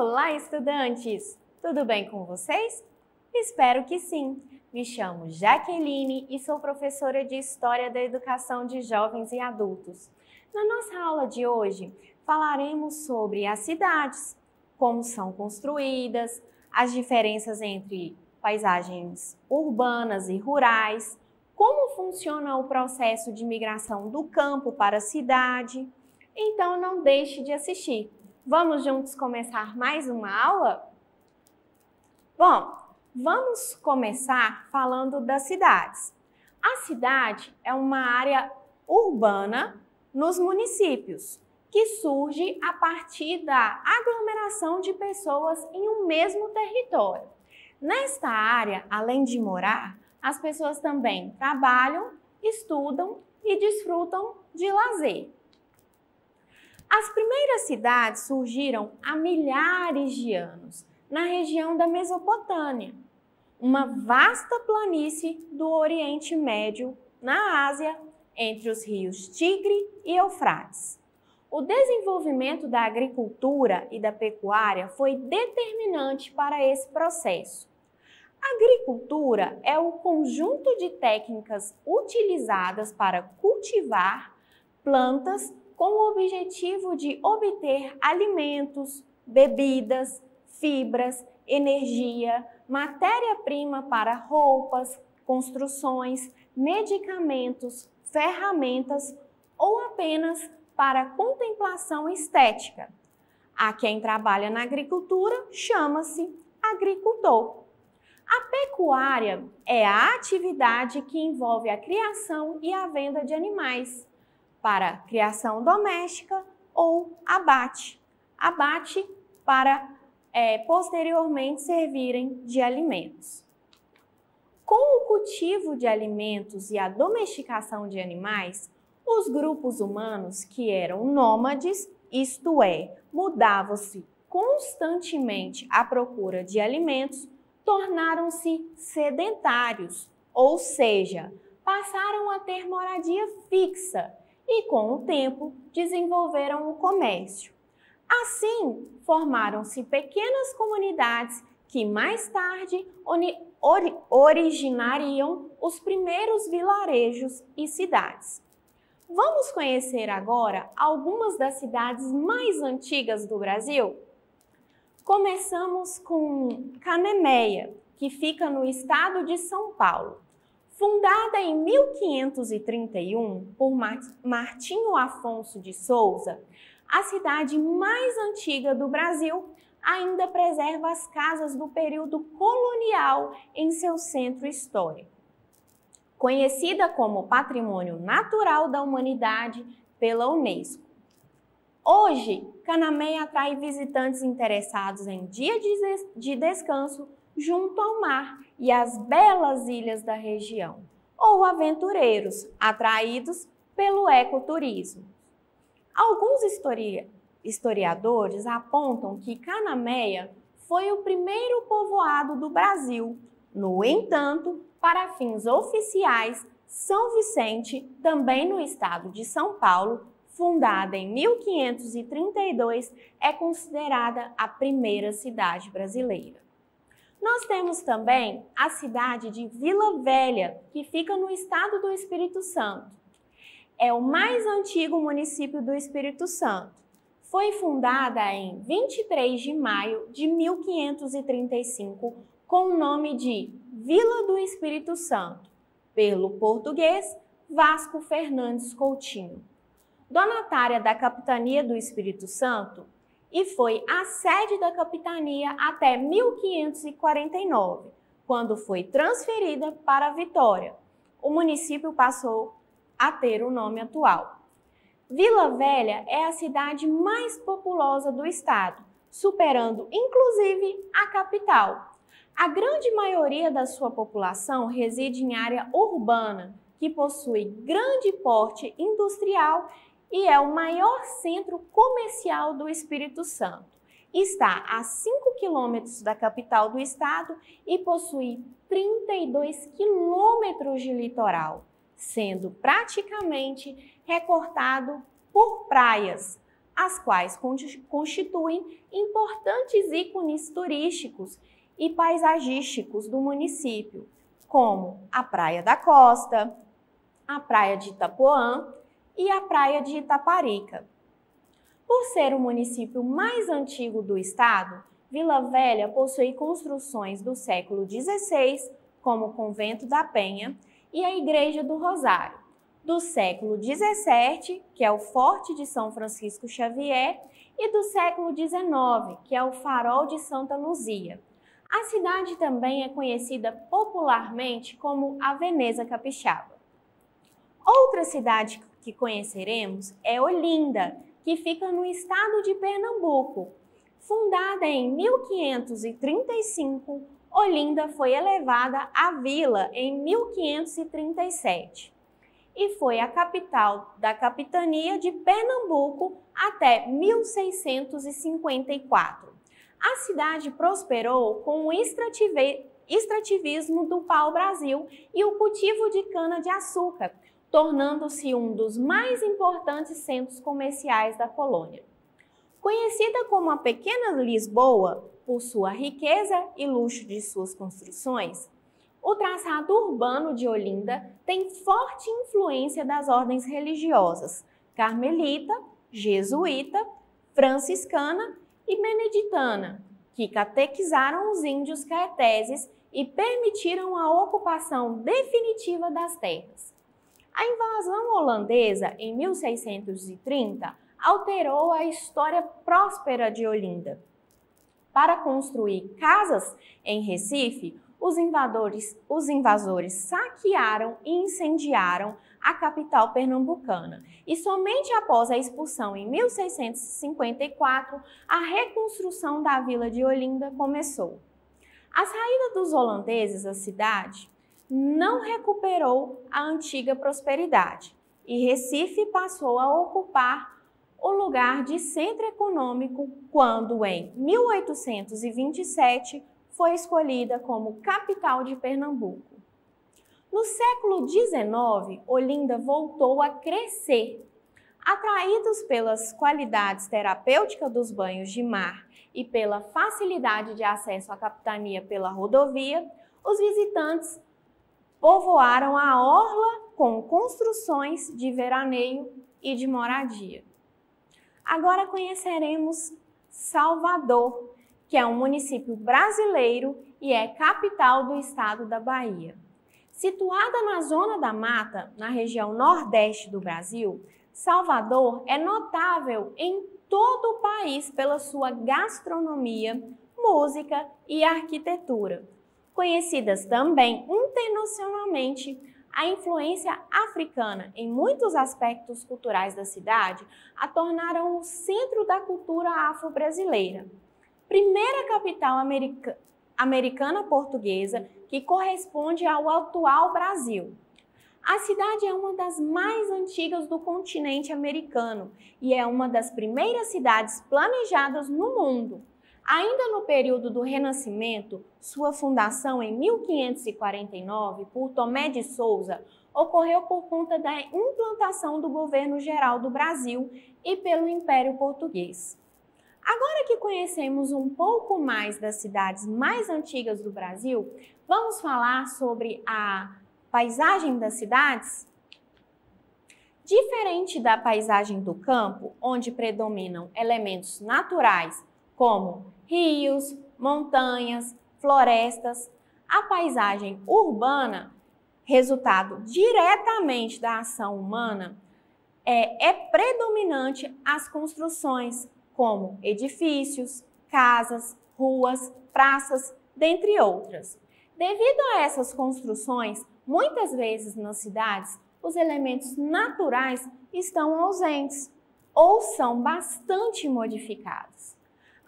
Olá, estudantes! Tudo bem com vocês? Espero que sim! Me chamo Jaqueline e sou professora de História da Educação de Jovens e Adultos. Na nossa aula de hoje, falaremos sobre as cidades, como são construídas, as diferenças entre paisagens urbanas e rurais, como funciona o processo de migração do campo para a cidade. Então não deixe de assistir. Vamos juntos começar mais uma aula? Bom, vamos começar falando das cidades. A cidade é uma área urbana nos municípios, que surge a partir da aglomeração de pessoas em um mesmo território. Nesta área, além de morar, as pessoas também trabalham, estudam e desfrutam de lazer. As primeiras cidades surgiram há milhares de anos, na região da Mesopotâmia, uma vasta planície do Oriente Médio, na Ásia, entre os rios Tigre e Eufrates. O desenvolvimento da agricultura e da pecuária foi determinante para esse processo. Agricultura é o conjunto de técnicas utilizadas para cultivar plantas com o objetivo de obter alimentos, bebidas, fibras, energia, matéria-prima para roupas, construções, medicamentos, ferramentas ou apenas para contemplação estética. A quem trabalha na agricultura chama-se agricultor. A pecuária é a atividade que envolve a criação e a venda de animais para criação doméstica ou abate. Abate para é, posteriormente servirem de alimentos. Com o cultivo de alimentos e a domesticação de animais, os grupos humanos que eram nômades, isto é, mudavam-se constantemente à procura de alimentos, tornaram-se sedentários, ou seja, passaram a ter moradia fixa e, com o tempo, desenvolveram o comércio. Assim, formaram-se pequenas comunidades que mais tarde originariam os primeiros vilarejos e cidades. Vamos conhecer agora algumas das cidades mais antigas do Brasil? Começamos com Canemeia, que fica no estado de São Paulo. Fundada em 1531 por Martinho Afonso de Souza, a cidade mais antiga do Brasil ainda preserva as casas do período colonial em seu centro histórico. Conhecida como Patrimônio Natural da Humanidade pela Unesco. Hoje, Canameia atrai visitantes interessados em dia de descanso junto ao mar e às belas ilhas da região, ou aventureiros atraídos pelo ecoturismo. Alguns histori historiadores apontam que Canameia foi o primeiro povoado do Brasil. No entanto, para fins oficiais, São Vicente, também no estado de São Paulo, fundada em 1532, é considerada a primeira cidade brasileira. Nós temos também a cidade de Vila Velha, que fica no estado do Espírito Santo. É o mais antigo município do Espírito Santo. Foi fundada em 23 de maio de 1535 com o nome de Vila do Espírito Santo, pelo português Vasco Fernandes Coutinho donatária da capitania do Espírito Santo e foi a sede da capitania até 1549, quando foi transferida para Vitória. O município passou a ter o nome atual. Vila Velha é a cidade mais populosa do estado, superando inclusive a capital. A grande maioria da sua população reside em área urbana, que possui grande porte industrial e é o maior centro comercial do Espírito Santo. Está a 5 quilômetros da capital do estado e possui 32 quilômetros de litoral, sendo praticamente recortado por praias. as quais constituem importantes ícones turísticos e paisagísticos do município, como a Praia da Costa, a Praia de Itapuã e a Praia de Itaparica. Por ser o município mais antigo do estado, Vila Velha possui construções do século XVI, como o Convento da Penha e a Igreja do Rosário, do século XVII, que é o Forte de São Francisco Xavier, e do século XIX, que é o Farol de Santa Luzia. A cidade também é conhecida popularmente como a Veneza Capixaba. Outra cidade que conheceremos é Olinda, que fica no estado de Pernambuco. Fundada em 1535, Olinda foi elevada à vila em 1537 e foi a capital da capitania de Pernambuco até 1654. A cidade prosperou com o extrativismo do pau-brasil e o cultivo de cana-de-açúcar, tornando-se um dos mais importantes centros comerciais da colônia. Conhecida como a Pequena Lisboa por sua riqueza e luxo de suas construções, o traçado urbano de Olinda tem forte influência das ordens religiosas carmelita, jesuíta, franciscana e beneditana, que catequizaram os índios caeteses e permitiram a ocupação definitiva das terras. A invasão holandesa, em 1630, alterou a história próspera de Olinda. Para construir casas em Recife, os invasores, os invasores saquearam e incendiaram a capital pernambucana. E somente após a expulsão em 1654, a reconstrução da vila de Olinda começou. A saída dos holandeses à cidade não recuperou a antiga prosperidade e Recife passou a ocupar o lugar de centro econômico quando, em 1827, foi escolhida como capital de Pernambuco. No século XIX, Olinda voltou a crescer. Atraídos pelas qualidades terapêuticas dos banhos de mar e pela facilidade de acesso à capitania pela rodovia, os visitantes povoaram a orla com construções de veraneio e de moradia. Agora conheceremos Salvador, que é um município brasileiro e é capital do estado da Bahia. Situada na zona da mata, na região nordeste do Brasil, Salvador é notável em todo o país pela sua gastronomia, música e arquitetura conhecidas também internacionalmente, a influência africana em muitos aspectos culturais da cidade a tornaram o centro da cultura afro-brasileira. Primeira capital america americana portuguesa que corresponde ao atual Brasil. A cidade é uma das mais antigas do continente americano e é uma das primeiras cidades planejadas no mundo. Ainda no período do Renascimento, sua fundação em 1549 por Tomé de Souza ocorreu por conta da implantação do governo geral do Brasil e pelo Império Português. Agora que conhecemos um pouco mais das cidades mais antigas do Brasil, vamos falar sobre a paisagem das cidades? Diferente da paisagem do campo, onde predominam elementos naturais como rios, montanhas, florestas. A paisagem urbana, resultado diretamente da ação humana, é, é predominante as construções, como edifícios, casas, ruas, praças, dentre outras. Devido a essas construções, muitas vezes nas cidades, os elementos naturais estão ausentes ou são bastante modificados.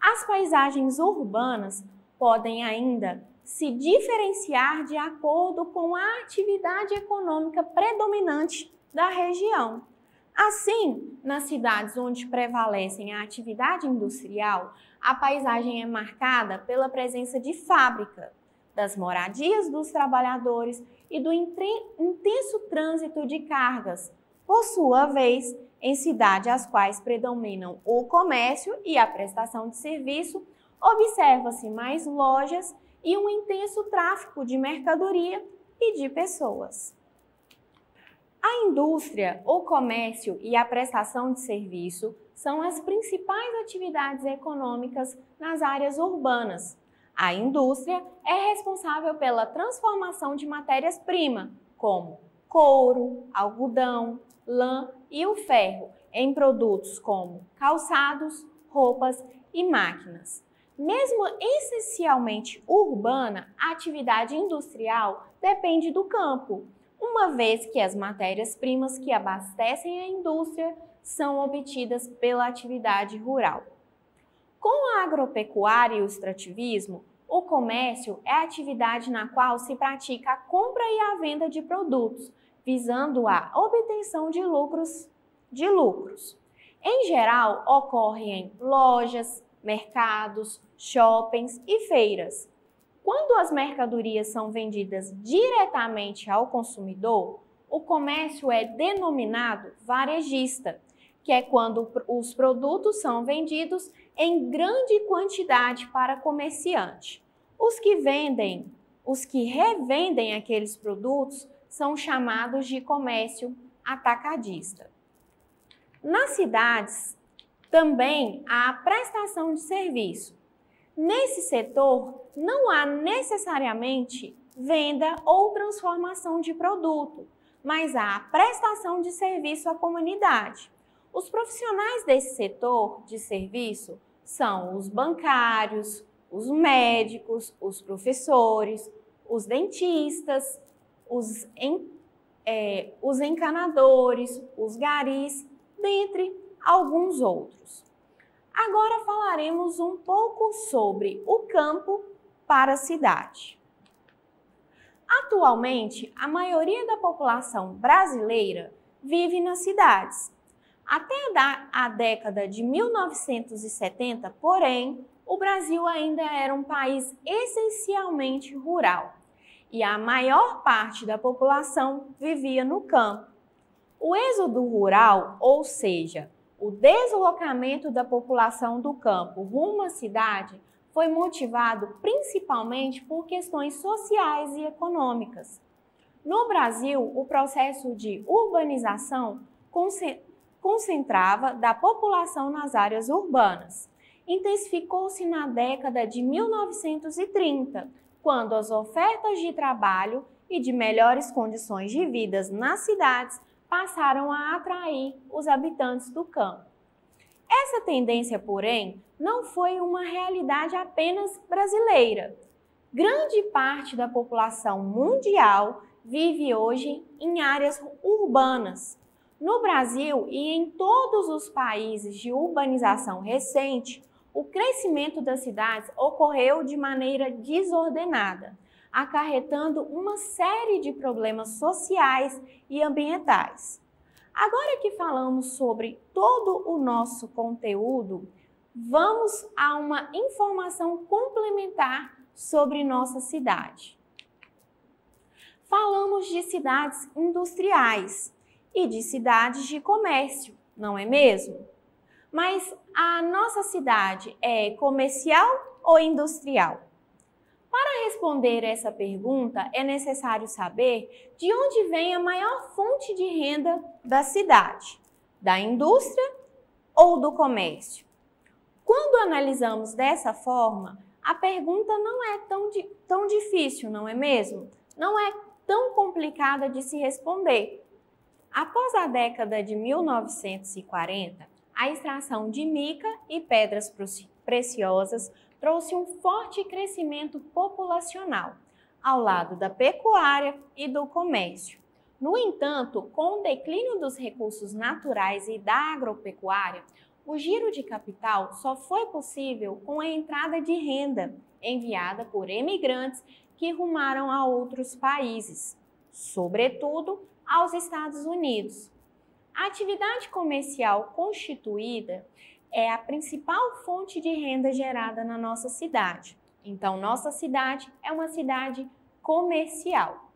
As paisagens urbanas podem ainda se diferenciar de acordo com a atividade econômica predominante da região. Assim, nas cidades onde prevalecem a atividade industrial, a paisagem é marcada pela presença de fábrica, das moradias dos trabalhadores e do intenso trânsito de cargas, Por sua vez, em cidades as quais predominam o comércio e a prestação de serviço, observa-se mais lojas e um intenso tráfego de mercadoria e de pessoas. A indústria, o comércio e a prestação de serviço são as principais atividades econômicas nas áreas urbanas. A indústria é responsável pela transformação de matérias-primas, como couro, algodão, lã e o ferro, em produtos como calçados, roupas e máquinas. Mesmo essencialmente urbana, a atividade industrial depende do campo, uma vez que as matérias-primas que abastecem a indústria são obtidas pela atividade rural. Com a agropecuária e o extrativismo, o comércio é a atividade na qual se pratica a compra e a venda de produtos, visando a obtenção de lucros. De lucros. Em geral, ocorre em lojas, mercados, shoppings e feiras. Quando as mercadorias são vendidas diretamente ao consumidor, o comércio é denominado varejista, que é quando os produtos são vendidos em grande quantidade para comerciante. Os que vendem, os que revendem aqueles produtos são chamados de comércio atacadista. Nas cidades, também há a prestação de serviço. Nesse setor, não há necessariamente venda ou transformação de produto, mas há a prestação de serviço à comunidade. Os profissionais desse setor de serviço são os bancários, os médicos, os professores, os dentistas, os, en, é, os encanadores, os garis, dentre alguns outros. Agora falaremos um pouco sobre o campo para a cidade. Atualmente, a maioria da população brasileira vive nas cidades, até a década de 1970, porém, o Brasil ainda era um país essencialmente rural e a maior parte da população vivia no campo. O êxodo rural, ou seja, o deslocamento da população do campo rumo à cidade, foi motivado principalmente por questões sociais e econômicas. No Brasil, o processo de urbanização concentrava da população nas áreas urbanas. Intensificou-se na década de 1930, quando as ofertas de trabalho e de melhores condições de vida nas cidades passaram a atrair os habitantes do campo. Essa tendência, porém, não foi uma realidade apenas brasileira. Grande parte da população mundial vive hoje em áreas urbanas, no Brasil e em todos os países de urbanização recente, o crescimento das cidades ocorreu de maneira desordenada, acarretando uma série de problemas sociais e ambientais. Agora que falamos sobre todo o nosso conteúdo, vamos a uma informação complementar sobre nossa cidade. Falamos de cidades industriais, e de cidades de comércio, não é mesmo? Mas a nossa cidade é comercial ou industrial? Para responder essa pergunta, é necessário saber de onde vem a maior fonte de renda da cidade: da indústria ou do comércio? Quando analisamos dessa forma, a pergunta não é tão, tão difícil, não é mesmo? Não é tão complicada de se responder, Após a década de 1940, a extração de mica e pedras preciosas trouxe um forte crescimento populacional, ao lado da pecuária e do comércio. No entanto, com o declínio dos recursos naturais e da agropecuária, o giro de capital só foi possível com a entrada de renda enviada por emigrantes que rumaram a outros países, sobretudo aos Estados Unidos. A atividade comercial constituída é a principal fonte de renda gerada na nossa cidade. Então, nossa cidade é uma cidade comercial.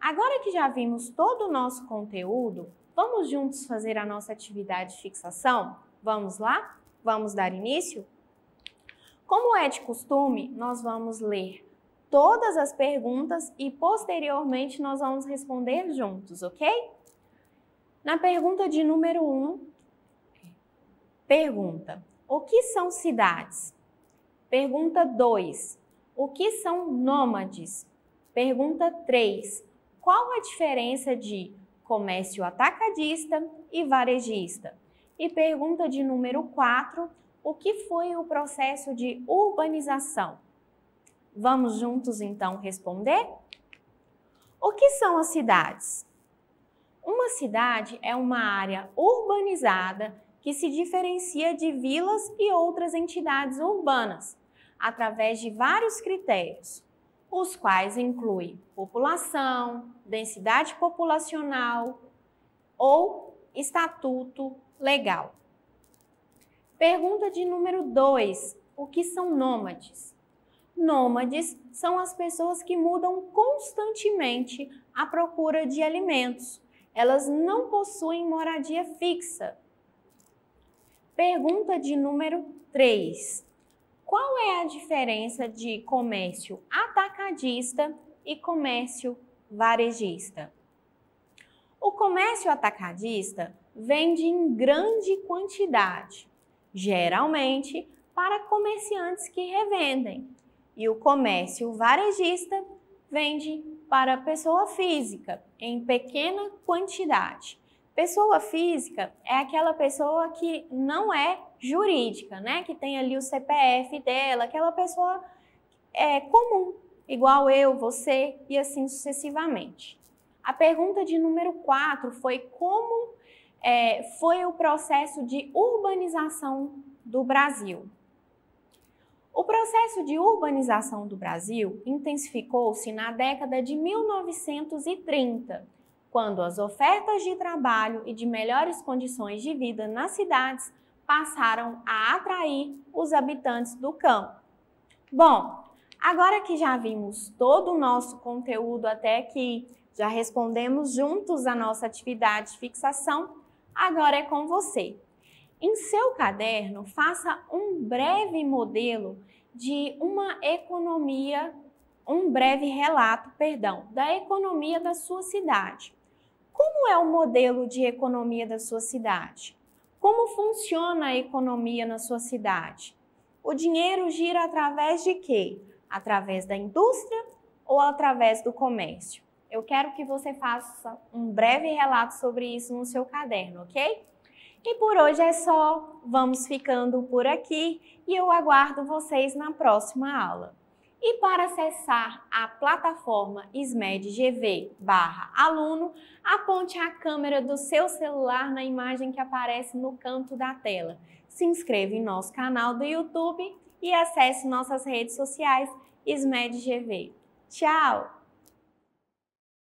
Agora que já vimos todo o nosso conteúdo, Vamos juntos fazer a nossa atividade de fixação? Vamos lá? Vamos dar início? Como é de costume, nós vamos ler todas as perguntas e posteriormente nós vamos responder juntos, ok? Na pergunta de número 1, um, pergunta: O que são cidades? Pergunta 2: O que são nômades? Pergunta 3: Qual a diferença de comércio atacadista e varejista? E pergunta de número 4: O que foi o processo de urbanização? Vamos juntos então responder? O que são as cidades? Uma cidade é uma área urbanizada que se diferencia de vilas e outras entidades urbanas através de vários critérios, os quais incluem população, densidade populacional ou estatuto legal. Pergunta de número 2: O que são nômades? Nômades são as pessoas que mudam constantemente à procura de alimentos. Elas não possuem moradia fixa. Pergunta de número 3. Qual é a diferença de comércio atacadista e comércio varejista? O comércio atacadista vende em grande quantidade, geralmente para comerciantes que revendem, e o comércio varejista vende para pessoa física em pequena quantidade. Pessoa física é aquela pessoa que não é jurídica, né? Que tem ali o CPF dela, aquela pessoa é comum, igual eu, você e assim sucessivamente. A pergunta de número 4 foi como é, foi o processo de urbanização do Brasil. O processo de urbanização do Brasil intensificou-se na década de 1930, quando as ofertas de trabalho e de melhores condições de vida nas cidades passaram a atrair os habitantes do campo. Bom, agora que já vimos todo o nosso conteúdo até aqui, já respondemos juntos a nossa atividade de fixação, agora é com você. Em seu caderno, faça um breve modelo de uma economia, um breve relato, perdão, da economia da sua cidade. Como é o modelo de economia da sua cidade? Como funciona a economia na sua cidade? O dinheiro gira através de quê? Através da indústria ou através do comércio? Eu quero que você faça um breve relato sobre isso no seu caderno, ok? E por hoje é só, vamos ficando por aqui e eu aguardo vocês na próxima aula. E para acessar a plataforma SMED barra aluno, aponte a câmera do seu celular na imagem que aparece no canto da tela. Se inscreva em nosso canal do YouTube e acesse nossas redes sociais SMED Tchau!